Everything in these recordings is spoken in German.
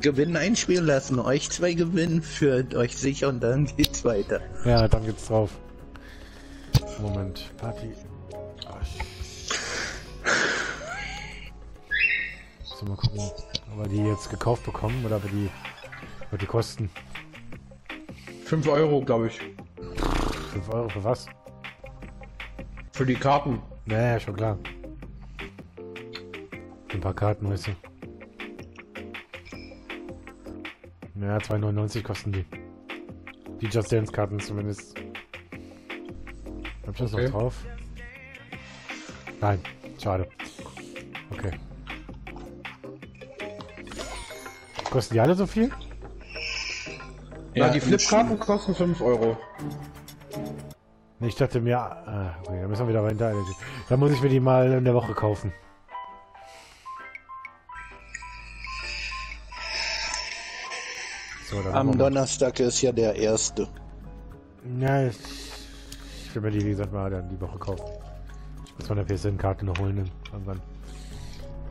Gewinn einspielen lassen. Euch zwei gewinnen, führt euch sicher und dann geht's weiter. Ja, dann geht's drauf. Moment. Party. So, mal gucken, ob wir die jetzt gekauft bekommen oder ob wir die, ob die kosten. 5 Euro, glaube ich. 5 Euro für was? Für die Karten. Naja, schon klar. Ein paar Karten, weißt du. Ja, 2,99 kosten die. Die Just Dance Karten zumindest. Hab ich das Okay. noch drauf? Nein, schade. Okay. Kosten die alle so viel? Ja, Ja, die Flipkarten kosten 5 Euro. Ich dachte mir, ah, okay, da müssen wir wieder weiter. Dann muss ich mir die mal in der Woche kaufen. Am mal. Donnerstag ist ja der erste. Ja, ich, ich will mir die, wie gesagt, mal dann die Woche kaufen. Ich muss meine PSN-Karte noch holen dann irgendwann.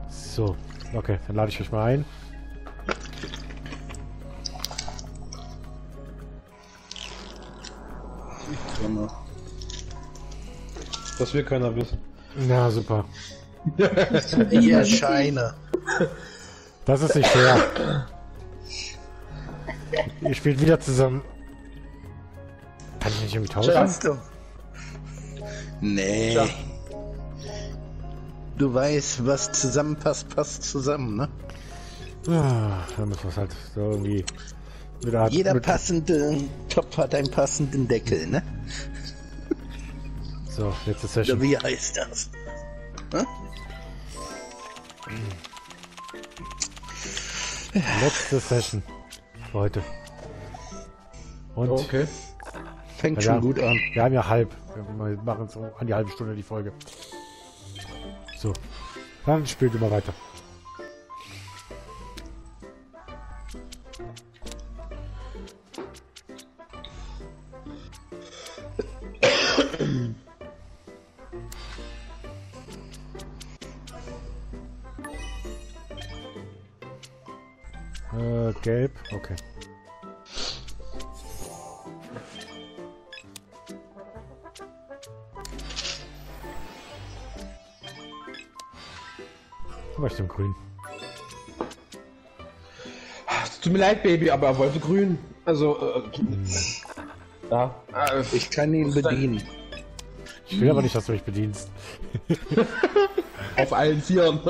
So, okay, dann lade ich euch mal ein. Das will keiner wissen. Ja, super. Ihr Scheine. Das ist nicht fair. Ihr spielt wieder zusammen. Kann ich nicht irgendwie tauschen? Kannst du? Nee. Tja. Du weißt, was zusammenpasst, passt zusammen, ne? Ah, dann müssen wir es halt so irgendwie mit Art, Jeder mit, passende Topf hat einen passenden Deckel, ne? So, letzte Oder Session. wie heißt das? Letzte Session. Heute. Und Okay. Fängt schon gut an. wir haben ja halb. Wir machen so an die halbe Stunde die Folge. So. Dann spielt immer weiter. Gelb, okay. Aber ich nehme grün. Es tut mir leid, Baby, aber er wollte grün. Also, äh, ja. Äh, Ich kann ihn bedienen. Ich will aber nicht, dass du mich bedienst. auf allen Vieren.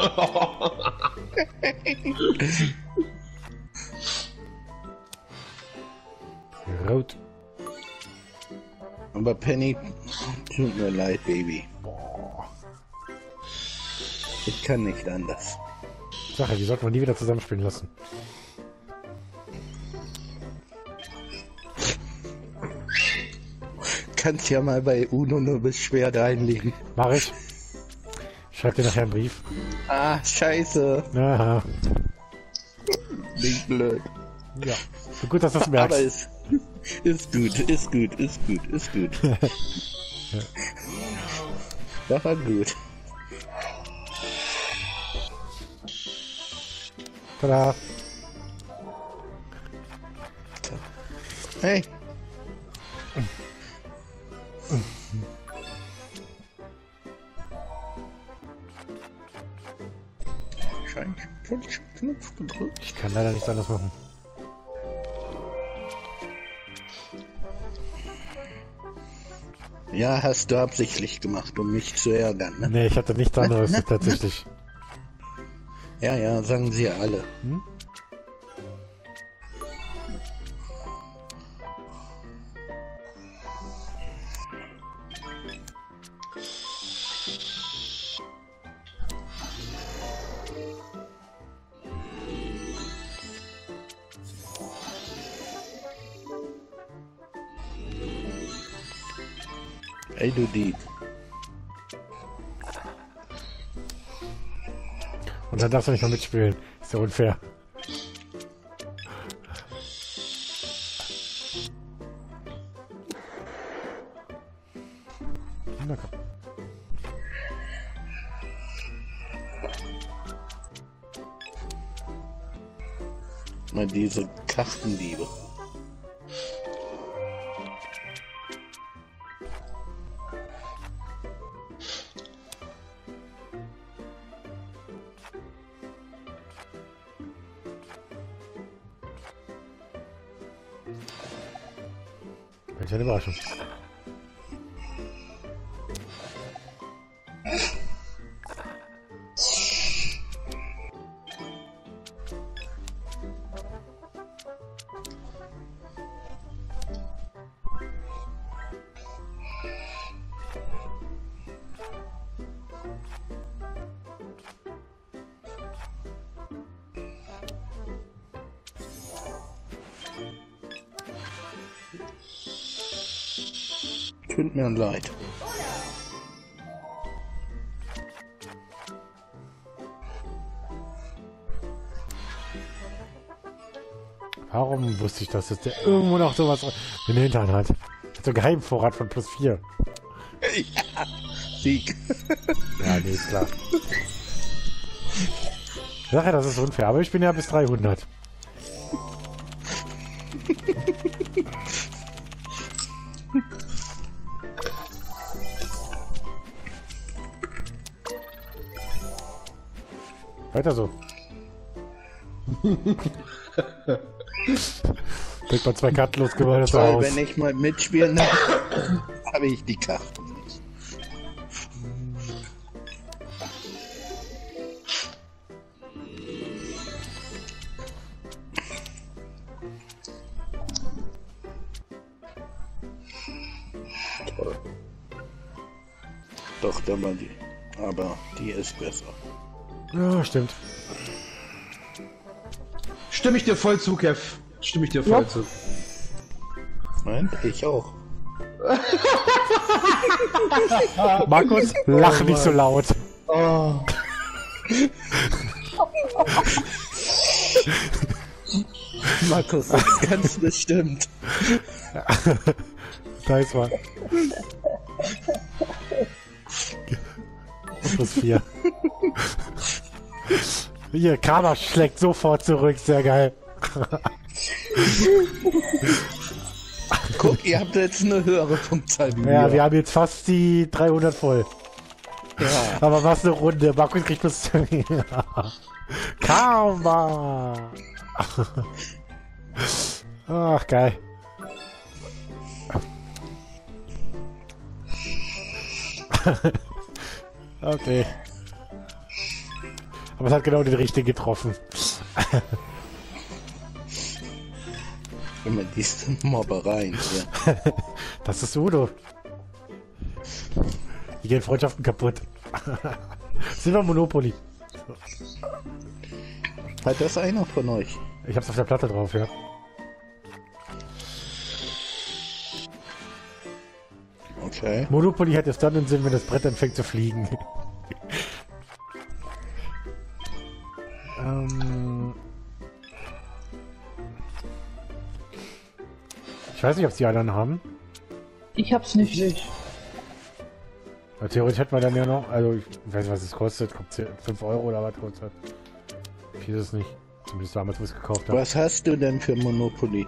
Rot. Aber Penny, tut mir leid, Baby. Ich kann nicht anders. Sache, die sollten wir nie wieder zusammenspielen lassen. Kannst ja mal bei Uno eine Beschwerde einlegen. Mach ich. Schreib dir nachher einen Brief. Ah, scheiße. Aha. Nicht blöd. Ja. So gut, dass du es Aber merkst. Ist, gut, ist gut, ist gut, ist gut. Das war gut. Tada. Hey. Scheint Knopf gedrückt. Ich kann leider nichts anderes machen. Ja, hast du absichtlich gemacht, um mich zu ärgern, ne? Nee, ich hatte nichts anderes tatsächlich. Ja, ja, sagen sie alle. Hm? Dieb. Und dann darfst du nicht mal mitspielen. Ist ja unfair. Mal diese Kartenliebe. Tut mir leid. Warum wusste ich das, dass der irgendwo noch sowas in der Hintern hat? So einen Geheimvorrat von plus 4. ja, Sieg. Ja, nee, ist klar. Ich sag ja, das ist unfair, aber ich bin ja bis 300. Weiter so. Direkt mal zwei Karten losgeworden, Weil aus. wenn ich mal mitspielen darf, habe ich die Karten nicht. Toll. Doch, da war die. Aber die ist besser. Ja, stimmt. Stimme ich dir voll zu, Kev. Stimme ich dir voll Ja. zu. Nein, ich auch. Markus, lach nicht so laut. Oh. Markus, das ist ganz bestimmt. Da ist was. Plus vier. Hier, Kramer schlägt sofort zurück, sehr geil. Guck, ihr habt jetzt eine höhere Punktzahl wie Ja, wir. wir haben jetzt fast die 300 voll. Ja. Aber was eine Runde. Markus kriegt plus Karma. Ach, geil. okay. Aber es hat genau den richtigen getroffen. Immer diese Mobbereien hier. Das ist Udo. Hier gehen Freundschaften kaputt. Sind wir Monopoly? Hat das einer von euch? Ich hab's auf der Platte drauf, ja. Okay. Monopoly hat jetzt dann den Sinn, wenn das Brett anfängt zu fliegen. Weiß nicht, ob sie einen haben. Ich hab's nicht. Aber theoretisch hätten wir dann ja noch, also ich weiß nicht, was es kostet, kommt 5 Euro oder was kostet. Viel ist es nicht. Zumindest damals, wo ich es gekauft habe. Was hast du denn für Monopoly?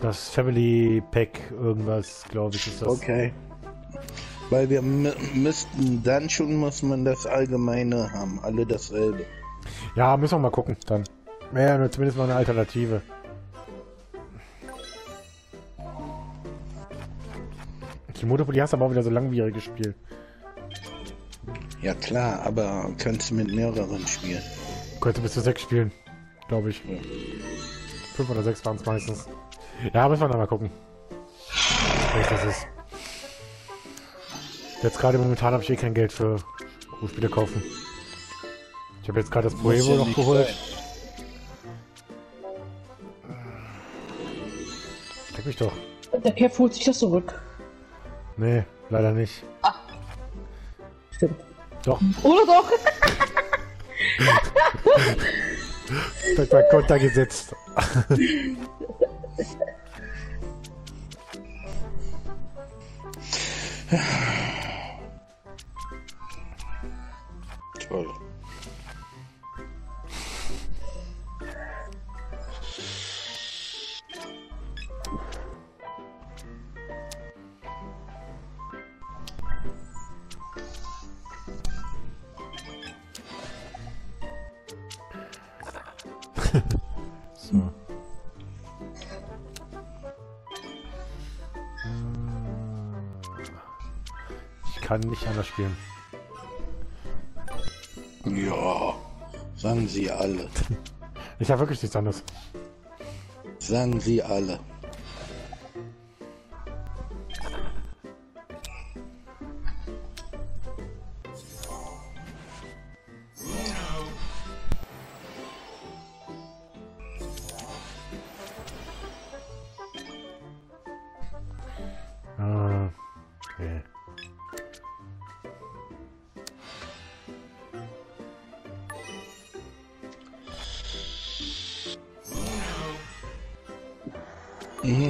Das Family Pack, irgendwas, glaube ich, ist das. Okay. Weil wir mü- müssten, dann schon muss man das Allgemeine haben, alle dasselbe. Ja, müssen wir mal gucken, dann. Ja, nur zumindest mal eine Alternative. Die Monopoly hast du aber auch wieder so langwierig gespielt. Ja klar, aber kannst du mit mehreren spielen. Könnte bis zu sechs spielen, glaube ich. Ja. Fünf oder sechs waren es meistens. Ja, müssen wir dann mal gucken. Welches das ist. Jetzt gerade momentan habe ich eh kein Geld für Spiele kaufen. Ich habe jetzt gerade das Puevo ja noch nicht geholt. sein. Leck mich doch. Der Kev holt sich das zurück. Nee, leider nicht. Stimmt. Doch, Oder doch? wird mein Konter gesetzt. kann nicht anders spielen. Ja, sagen sie alle. Ich habe wirklich nichts anderes. Sagen sie alle.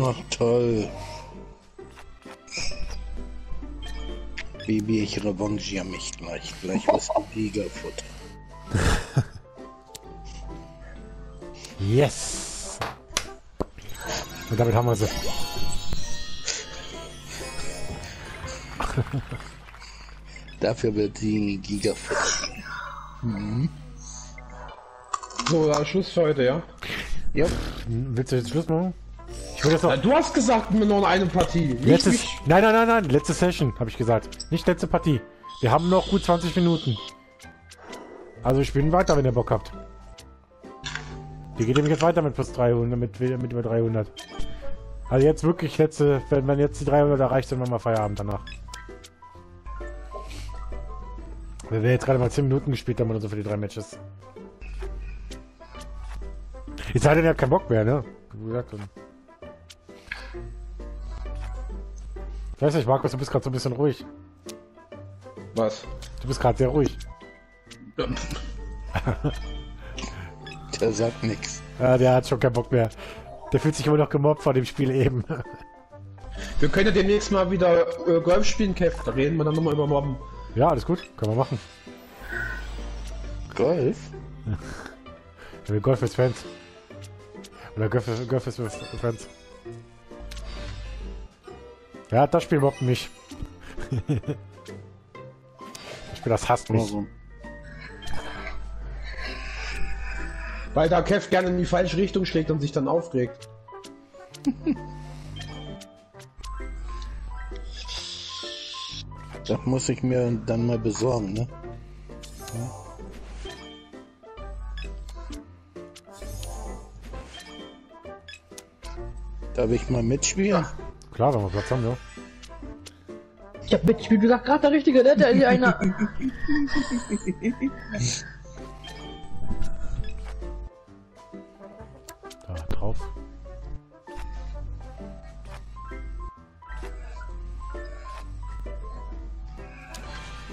Ach, toll. Baby, ich revanchiere mich gleich. Gleich was du Gigafutter. Yes! Und damit haben wir sie. Dafür wird sie Gigafutter. So, ja, Schluss für heute, ja? Ja, Hm, Willst du jetzt Schluss machen? Du hast gesagt, nur noch eine Partie. Letztes... Nein, nein, nein, nein. Letzte Session, habe ich gesagt. Nicht letzte Partie. Wir haben noch gut 20 Minuten. Also ich bin weiter, wenn ihr Bock habt. Die geht nämlich jetzt weiter mit plus 300, mit, mit über 300. Also jetzt wirklich letzte... Wenn man jetzt die 300 erreicht, dann machen wir Feierabend danach. Wir werden jetzt gerade mal 10 Minuten gespielt haben oder so für die drei Matches. Jetzt hat er ja keinen Bock mehr, ne? Wie gesagt, Ich weiß nicht, Markus, du bist gerade so ein bisschen ruhig. Was? Du bist gerade sehr ruhig. der sagt nichts. Ja, der hat schon keinen Bock mehr. Der fühlt sich immer noch gemobbt vor dem Spiel eben. Wir können ja demnächst mal wieder äh, Golf spielen, Kev. Da reden wir dann nochmal über Mobben. ja, alles gut. Können wir machen. Golf? Wir Golf ist Fans. Oder Golf ist, Golf ist Fans. Ja, das Spiel mobbt mich. das Spiel, das hasst mich. Weil da Kev gerne in die falsche Richtung schlägt und sich dann aufregt. Das muss ich mir dann mal besorgen, ne? Darf ich mal mitspielen? Klar, wenn wir Platz haben, ja. Ich hab mit, wie gesagt, gerade der Richtige, ne? Der ist einer. Da drauf.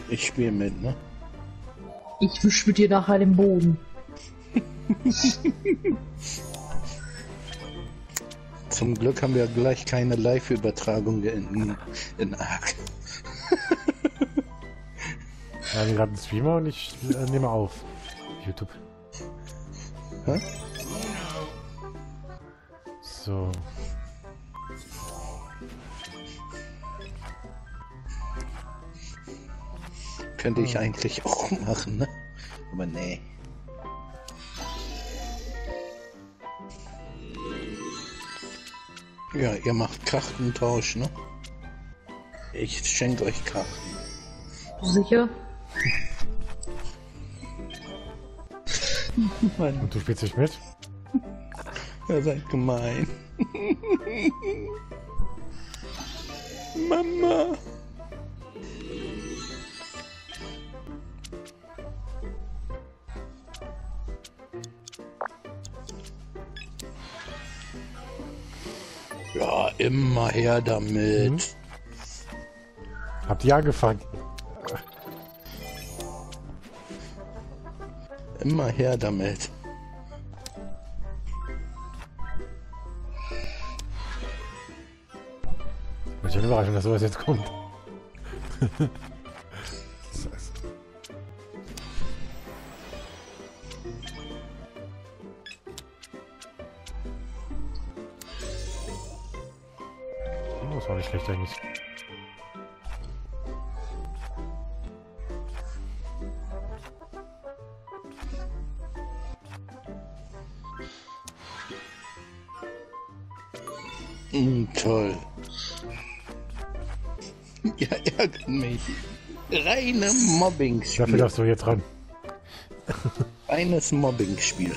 Ich spiele mit, ne? Ich wisch mit dir nachher den Boden. Zum Glück haben wir gleich keine Live-Übertragung in, in Arc. Wir haben gerade einen Streamer und ich äh, nehme auf. YouTube. Hä? So. Könnte ich eigentlich auch machen, ne? Aber nee. Ja, ihr macht Kartentausch, ne? Ich schenke euch Karten. Sicher? Und du spielst nicht mit? ihr seid gemein. Mama. Immer her damit. Mhm. Habt ihr angefangen? Immer her damit. Bin schon überrascht, dass sowas jetzt kommt. schlecht eigentlich. Mm, toll. Ja, ärgert mich. reine Dafür Mobbing-Spiel. darfst du jetzt ran. Reines Mobbing-Spiel.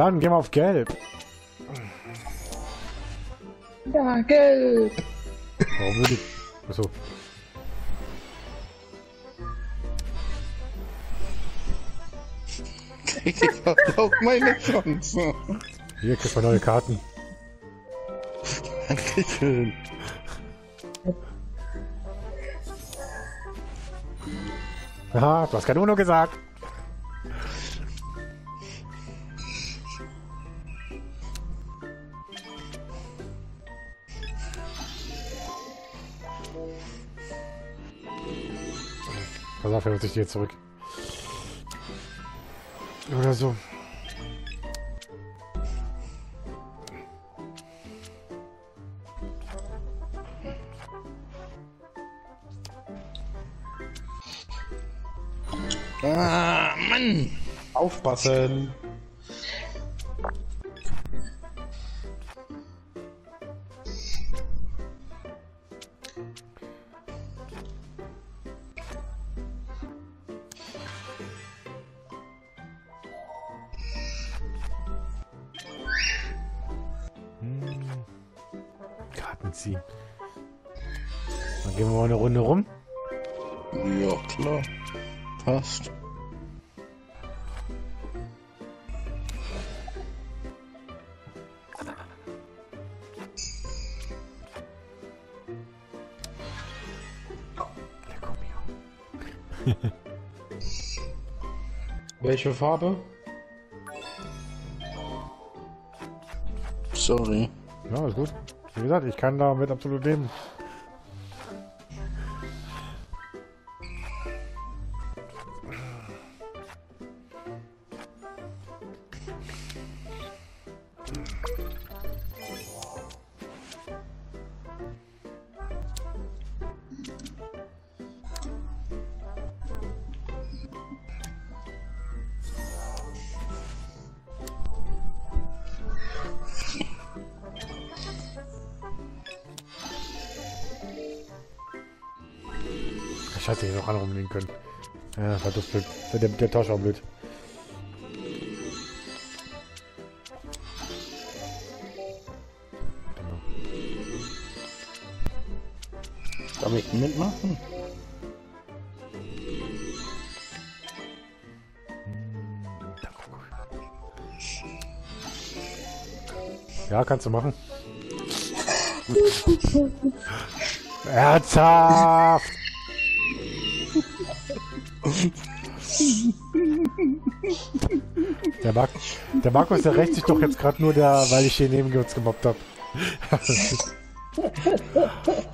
Dann gehen wir auf Gelb. Ja, gelb. Warum würde ich... Achso. Ich hab auch meine Chance. Hier kriegt man neue Karten. Dankeschön. Aha, du hast kein Uno gesagt. Sich die jetzt zurück. Oder so. Ah, Mann. Aufpassen. Welche Farbe? Sorry. Ja, ist gut. Wie gesagt, ich kann damit absolut leben. Scheiße, hier noch andere rumliegen können. Ja, war das blöd. Der, der Tausch auch blöd. Darf ich mitmachen? Ja, kannst du machen. Ernsthaft! Der, Mark der Markus, der rächt sich doch jetzt gerade nur da, weil ich hier neben uns gemobbt habe.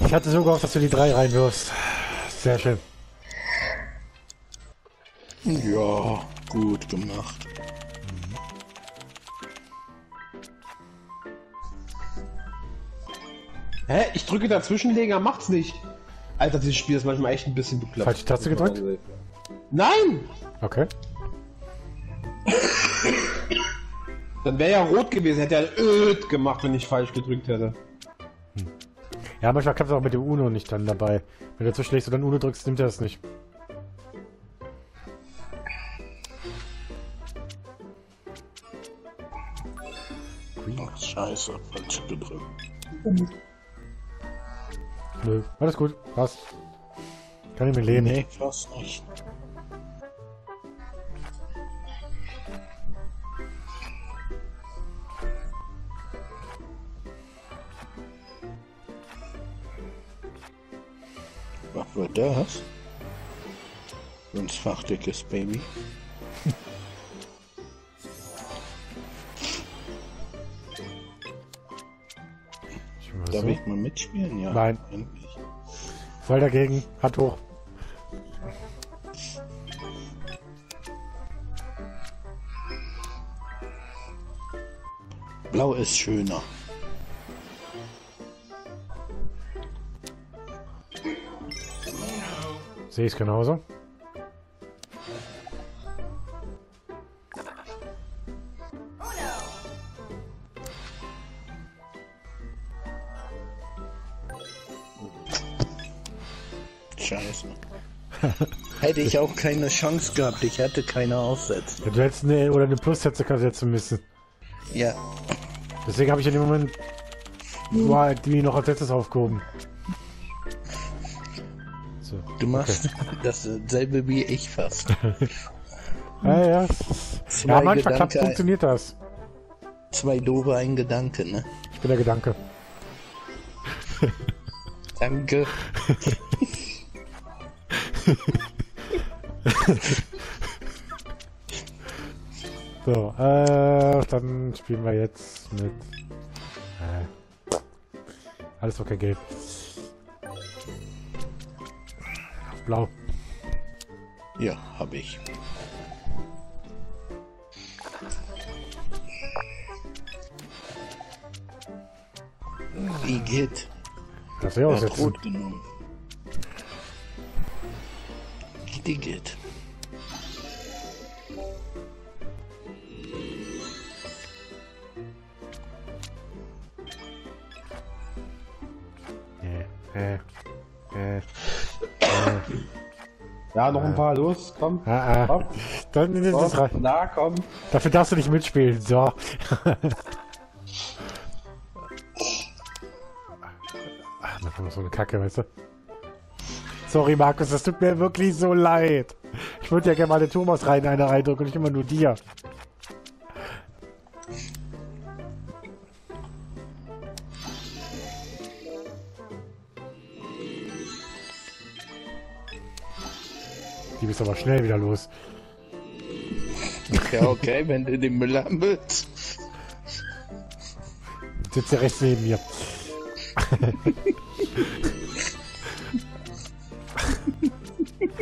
Ich hatte so gehofft, dass du die drei reinwirfst. Sehr schön. Dazwischenlegen, er macht's nicht. Alter, dieses Spiel ist manchmal echt ein bisschen bekloppt. Falsche Taste gedrückt? Nein! Okay. Dann wäre ja rot gewesen, hätte er öd gemacht, wenn ich falsch gedrückt hätte. Ja, manchmal klappt es auch mit dem Uno nicht dann dabei. Wenn du zwischenlegst und dann Uno drückst, nimmt er es nicht. Ach, scheiße, falsch gedrückt. Nö, alles gut, passt. Kann ich mir lehnen. Nee, fast nicht. Was war das? Ein fachdickes Baby. Darf mitspielen? Ja. Nein. Endlich. Voll dagegen, Hand hoch. Blau ist schöner. Sehe ich es genauso. Hätte ich auch keine Chance gehabt. Ich hätte keine Aufsätze. Ja, du hättest eine oder eine Plus-Sätze setzen müssen. Ja. Deswegen habe ich in dem Moment war die noch als letztes aufgehoben. So. Du machst dasselbe wie ich fast. Ja, ja. Zwei Ja, manchmal klappt, funktioniert das. zwei doofe, ein Gedanke, ne? Ich bin der Gedanke. Danke. So, äh, dann spielen wir jetzt mit. Äh, alles okay, gelb. Blau. Ja, hab ich. Wie geht? Das Er hat aussetzen. rot genommen. Die geht. Äh, äh, äh. Ja, noch ein paar, los, komm. Ah, ah. Komm, Dann ist das rein. Na, komm. Dafür darfst du nicht mitspielen. So. Ach, da kommt so eine Kacke, weißt du? Sorry, Markus, das tut mir wirklich so leid. Ich würde ja gerne mal den Thomas rein einer reindrücken und nicht immer nur dir. Die bist aber schnell wieder los. Ja, okay, wenn du den Müll haben willst. Sitzt ja rechts neben mir.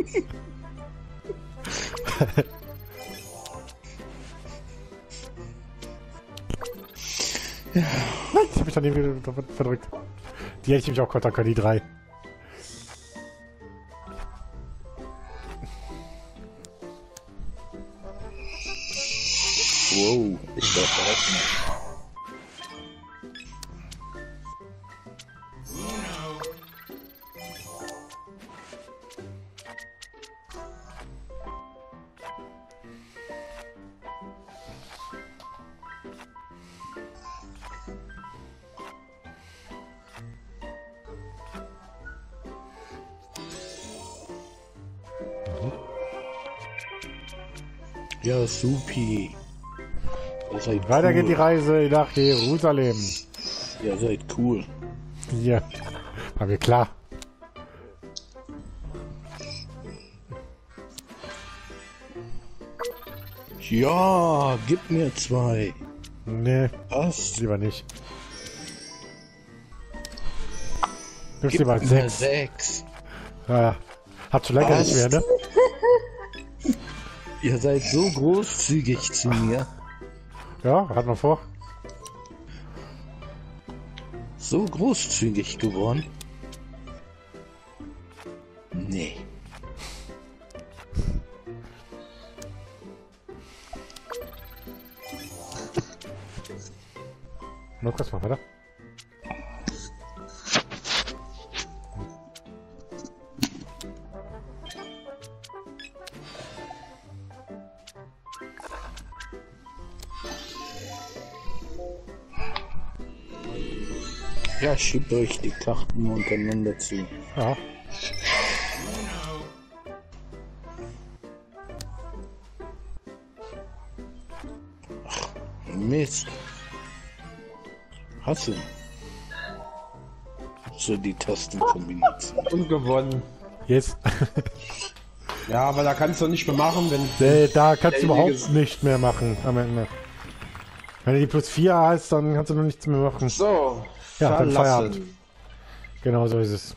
Nein, ich hab mich daneben verdrückt. Die hätte ich nämlich auch kontern können, die drei. Seid Weiter cool. geht die Reise nach Jerusalem. Ihr seid cool. Hier. War mir klar. Ja, gib mir zwei. Nee, Was? lieber nicht. Gib's Gib lieber mir sechs. sechs. Ja, hat länger Was? nicht mehr, ne? Ihr seid so großzügig zu mir. Ja, hat man vor. So großzügig geworden? Nee. Lukas, mach weiter. Ja, schiebt euch die Karten untereinander zu. Ja. Mist. Hasse. So die Tastenkombination. Und gewonnen. Yes. Ja, aber da kannst du nicht mehr machen, wenn. Nee, da kannst du überhaupt nicht mehr machen am Ende. Wenn du die plus 4 hast, dann kannst du noch nichts mehr machen. So. Ja, dann verlassen. Feierabend. Genau so ist es.